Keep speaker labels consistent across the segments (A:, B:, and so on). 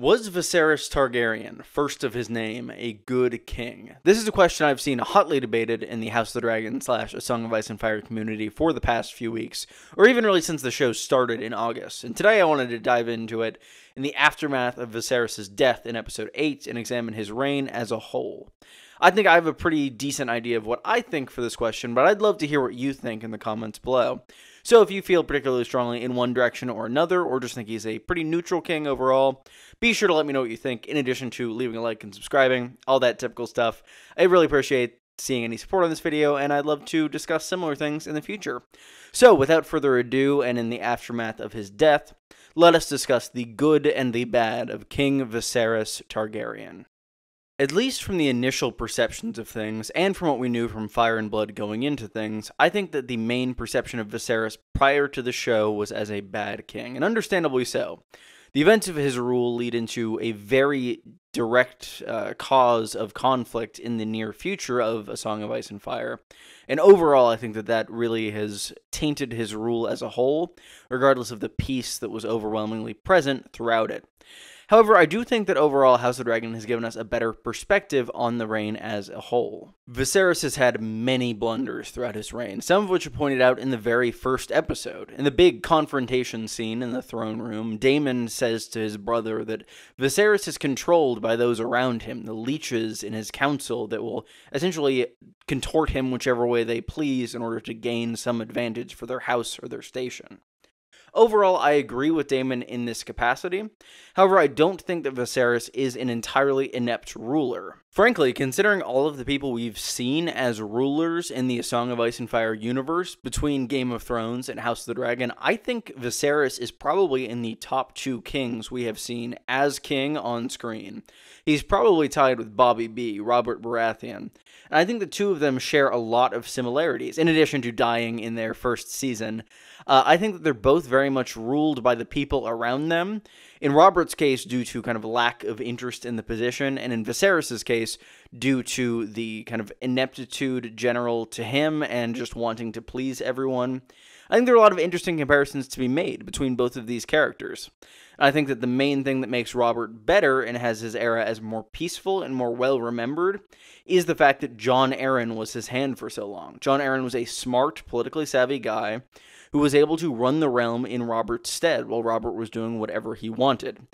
A: Was Viserys Targaryen, first of his name, a good king? This is a question I've seen hotly debated in the House of the Dragon slash A Song of Ice and Fire community for the past few weeks, or even really since the show started in August. And today I wanted to dive into it in the aftermath of Viserys' death in episode 8 and examine his reign as a whole. I think I have a pretty decent idea of what I think for this question, but I'd love to hear what you think in the comments below. So if you feel particularly strongly in one direction or another, or just think he's a pretty neutral king overall, be sure to let me know what you think, in addition to leaving a like and subscribing, all that typical stuff. I really appreciate seeing any support on this video, and I'd love to discuss similar things in the future. So, without further ado, and in the aftermath of his death, let us discuss the good and the bad of King Viserys Targaryen. At least from the initial perceptions of things, and from what we knew from Fire and Blood going into things, I think that the main perception of Viserys prior to the show was as a bad king, and understandably so. The events of his rule lead into a very direct uh, cause of conflict in the near future of A Song of Ice and Fire. And overall, I think that that really has tainted his rule as a whole, regardless of the peace that was overwhelmingly present throughout it. However, I do think that overall House of Dragon has given us a better perspective on the reign as a whole. Viserys has had many blunders throughout his reign, some of which are pointed out in the very first episode. In the big confrontation scene in the throne room, Daemon says to his brother that Viserys is controlled by those around him, the leeches in his council that will essentially contort him whichever way they please in order to gain some advantage for their house or their station. Overall, I agree with Daemon in this capacity. However, I don't think that Viserys is an entirely inept ruler. Frankly, considering all of the people we've seen as rulers in the Song of Ice and Fire universe between Game of Thrones and House of the Dragon, I think Viserys is probably in the top two kings we have seen as king on screen. He's probably tied with Bobby B, Robert Baratheon. And I think the two of them share a lot of similarities, in addition to dying in their first season. Uh, I think that they're both very much ruled by the people around them. In Robert's case, due to kind of lack of interest in the position, and in Viserys's case, due to the kind of ineptitude general to him and just wanting to please everyone. I think there are a lot of interesting comparisons to be made between both of these characters. I think that the main thing that makes Robert better and has his era as more peaceful and more well remembered is the fact that Jon Arryn was his hand for so long. Jon Arryn was a smart, politically savvy guy who was able to run the realm in Robert's stead while Robert was doing whatever he wanted.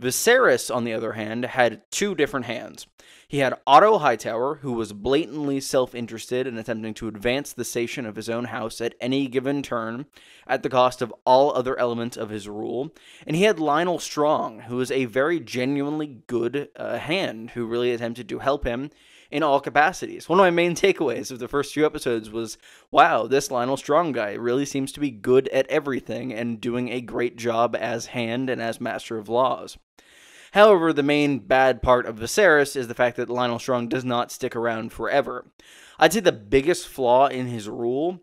A: Viserys, on the other hand, had two different hands. He had Otto Hightower, who was blatantly self interested in attempting to advance the station of his own house at any given turn, at the cost of all other elements of his rule. And he had Lyonel Strong, who was a very genuinely good uh, hand, who really attempted to help him in all capacities. One of my main takeaways of the first few episodes was wow, this Lyonel Strong guy really seems to be good at everything and doing a great job as hand and as master of laws. However, the main bad part of Viserys is the fact that Lyonel Strong does not stick around forever. I'd say the biggest flaw in his rule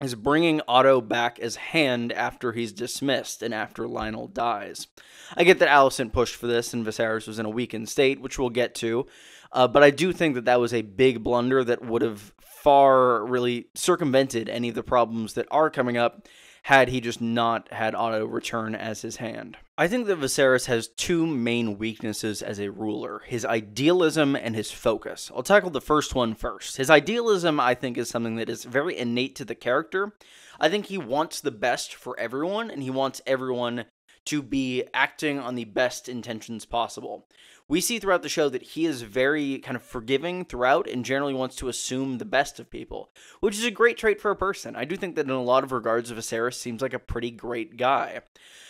A: is bringing Otto back as Hand after he's dismissed and after Lyonel dies. I get that Alicent pushed for this and Viserys was in a weakened state, which we'll get to, uh, but I do think that that was a big blunder that would have far really circumvented any of the problems that are coming up had he just not had Otto return as his hand. I think that Viserys has two main weaknesses as a ruler his idealism and his focus. I'll tackle the first one first. His idealism, I think, is something that is very innate to the character. I think he wants the best for everyone, and he wants everyone to be acting on the best intentions possible. We see throughout the show that he is very kind of forgiving throughout and generally wants to assume the best of people, which is a great trait for a person. I do think that in a lot of regards, Viserys seems like a pretty great guy.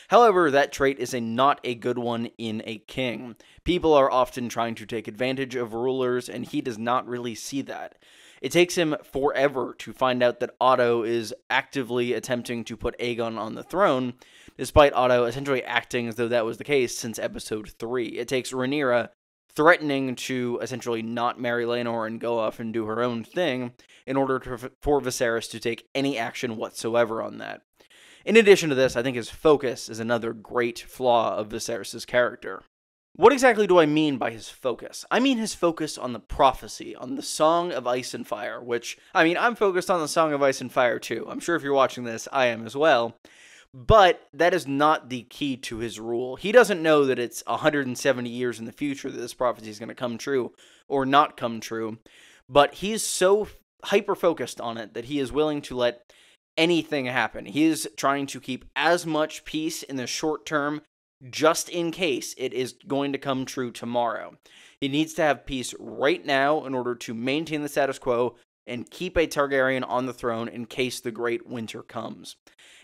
A: However, that trait is a not a good one in a king. People are often trying to take advantage of rulers, and he does not really see that. It takes him forever to find out that Otto is actively attempting to put Aegon on the throne, despite Otto essentially acting as though that was the case since episode 3. It takes Rhaenyra threatening to essentially not marry Laenor and go off and do her own thing in order to, for Viserys to take any action whatsoever on that. In addition to this, I think his focus is another great flaw of Viserys' character. What exactly do I mean by his focus? I mean his focus on the prophecy, on the Song of Ice and Fire, which, I mean, I'm focused on the Song of Ice and Fire too. I'm sure if you're watching this, I am as well. But that is not the key to his rule. He doesn't know that it's 170 years in the future that this prophecy is going to come true or not come true. But he's so hyper focused on it that he is willing to let anything happen. He is trying to keep as much peace in the short term just in case it is going to come true tomorrow. He needs to have peace right now in order to maintain the status quo and keep a Targaryen on the throne in case the great winter comes.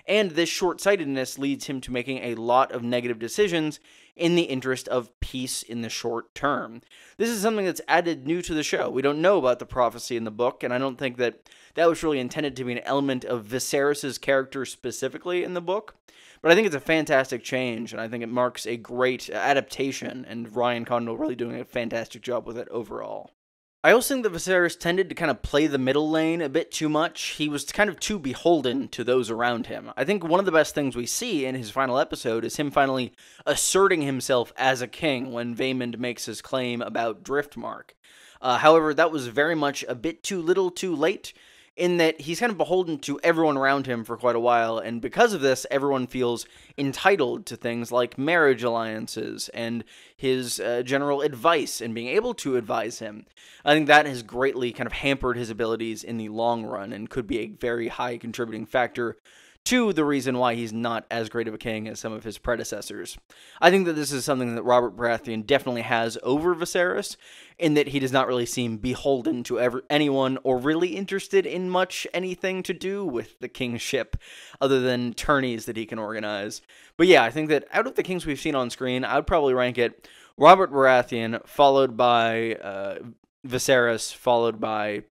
A: And this short sightedness leads him to making a lot of negative decisions in the interest of peace in the short term. This is something that's added new to the show. We don't know about the prophecy in the book, and I don't think that that was really intended to be an element of Viserys' character specifically in the book. But I think it's a fantastic change, and I think it marks a great adaptation, and Ryan Condal really doing a fantastic job with it overall. I also think that Viserys tended to kind of play the middle lane a bit too much. He was kind of too beholden to those around him. I think one of the best things we see in his final episode is him finally asserting himself as a king when Vaemond makes his claim about Driftmark. Uh, however, that was very much a bit too little too late in that he's kind of beholden to everyone around him for quite a while, and because of this, everyone feels entitled to things like marriage alliances and his uh, general advice and being able to advise him. I think that has greatly kind of hampered his abilities in the long run and could be a very high contributing factor to the reason why he's not as great of a king as some of his predecessors. I think that this is something that Robert Baratheon definitely has over Viserys, in that he does not really seem beholden to ever anyone or really interested in much anything to do with the kingship other than tourneys that he can organize. But yeah, I think that out of the kings we've seen on screen, I would probably rank it Robert Baratheon, followed by uh, Viserys, followed by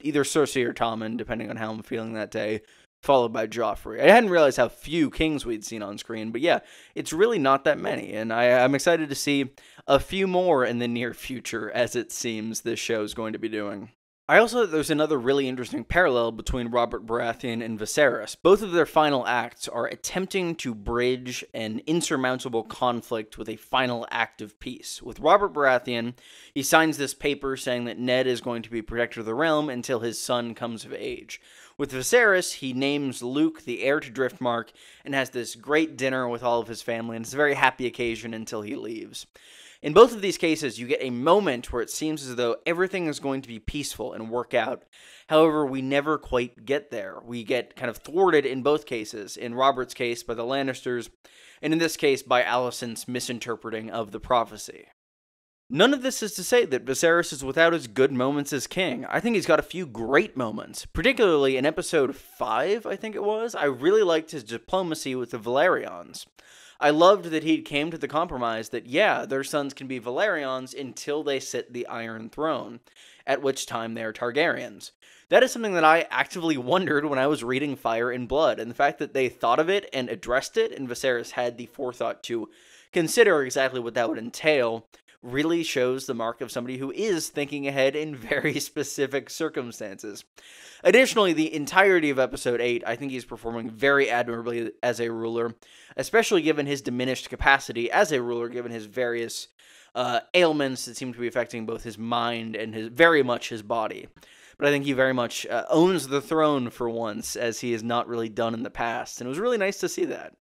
A: either Cersei or Tommen, depending on how I'm feeling that day, followed by Joffrey. I hadn't realized how few kings we'd seen on screen, but yeah, it's really not that many, and I, am excited to see a few more in the near future, as it seems this show is going to be doing. I also think there's another really interesting parallel between Robert Baratheon and Viserys. Both of their final acts are attempting to bridge an insurmountable conflict with a final act of peace. With Robert Baratheon, he signs this paper saying that Ned is going to be protector of the realm until his son comes of age. With Viserys, he names Luke the heir to Driftmark and has this great dinner with all of his family, and it's a very happy occasion until he leaves. In both of these cases, you get a moment where it seems as though everything is going to be peaceful and work out. However, we never quite get there. We get kind of thwarted in both cases. In Robert's case, by the Lannisters, and in this case, by Alicent's misinterpreting of the prophecy. None of this is to say that Viserys is without his good moments as king. I think he's got a few great moments, particularly in episode 5, I think it was. I really liked his diplomacy with the Velaryons. I loved that he came to the compromise that, yeah, their sons can be Velaryons until they sit the Iron Throne, at which time they are Targaryens. That is something that I actively wondered when I was reading Fire and Blood, and the fact that they thought of it and addressed it, and Viserys had the forethought to consider exactly what that would entail, really shows the mark of somebody who is thinking ahead in very specific circumstances. Additionally, the entirety of episode 8, I think he's performing very admirably as a ruler, especially given his diminished capacity as a ruler, given his various uh, ailments that seem to be affecting both his mind and his very much his body. But I think he very much uh, owns the throne for once, as he has not really done in the past, and it was really nice to see that.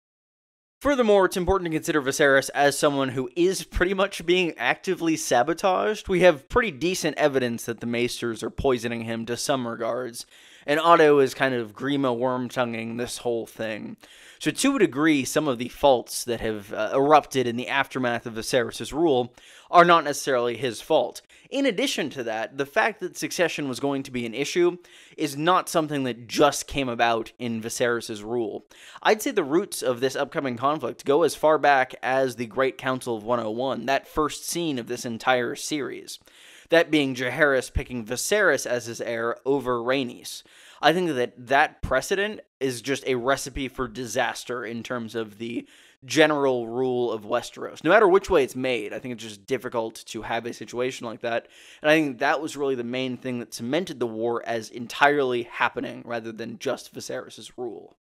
A: Furthermore, it's important to consider Viserys as someone who is pretty much being actively sabotaged. We have pretty decent evidence that the Maesters are poisoning him to some regards, and Otto is kind of Grima worm-tonguing this whole thing. So, to a degree, some of the faults that have uh, erupted in the aftermath of Viserys' rule are not necessarily his fault. In addition to that, the fact that succession was going to be an issue is not something that just came about in Viserys' rule. I'd say the roots of this upcoming conflict go as far back as the Great Council of 101, that first scene of this entire series. That being Jaehaerys picking Viserys as his heir over Rhaenys. I think that that precedent is just a recipe for disaster in terms of the general rule of Westeros. No matter which way it's made, I think it's just difficult to have a situation like that. And I think that was really the main thing that cemented the war as entirely happening rather than just Viserys' rule.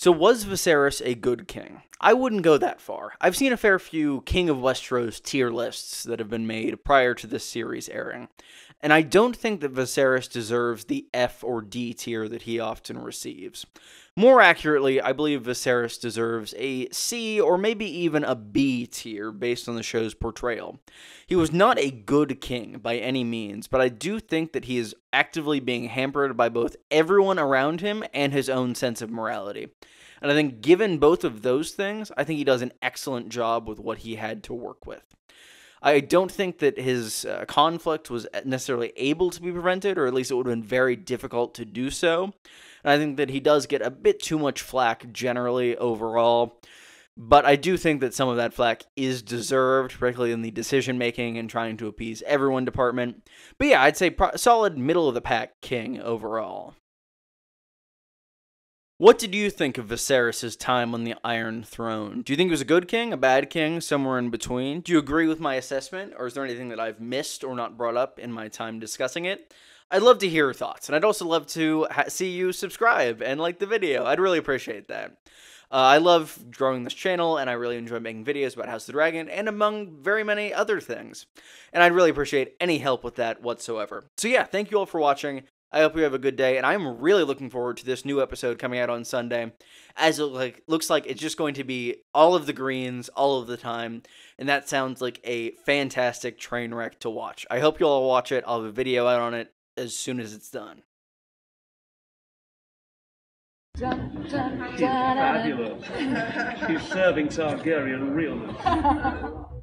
A: So was Viserys a good king? I wouldn't go that far. I've seen a fair few King of Westeros tier lists that have been made prior to this series airing, and I don't think that Viserys deserves the F or D tier that he often receives. More accurately, I believe Viserys deserves a C or maybe even a B tier based on the show's portrayal. He was not a good king by any means, but I do think that he is actively being hampered by both everyone around him and his own sense of morality. And I think, given both of those things, I think he does an excellent job with what he had to work with. I don't think that his uh, conflict was necessarily able to be prevented, or at least it would have been very difficult to do so. And I think that he does get a bit too much flack generally overall. But I do think that some of that flack is deserved, particularly in the decision making and trying to appease everyone department. But yeah, I'd say pro- solid middle of the pack king overall. What did you think of Viserys' time on the Iron Throne? Do you think he was a good king, a bad king, somewhere in between? Do you agree with my assessment, or is there anything that I've missed or not brought up in my time discussing it? I'd love to hear your thoughts, and I'd also love to see you subscribe and like the video. I'd really appreciate that. Uh, I love growing this channel, and I really enjoy making videos about House of the Dragon, and among very many other things. And I'd really appreciate any help with that whatsoever. So yeah, thank you all for watching. I hope you have a good day, and I'm really looking forward to this new episode coming out on Sunday. As it like looks like it's just going to be all of the greens all of the time, and that sounds like a fantastic train wreck to watch. I hope you all watch it. I'll have a video out on it as soon as it's done.
B: Fabulous. She's serving Targaryen realness.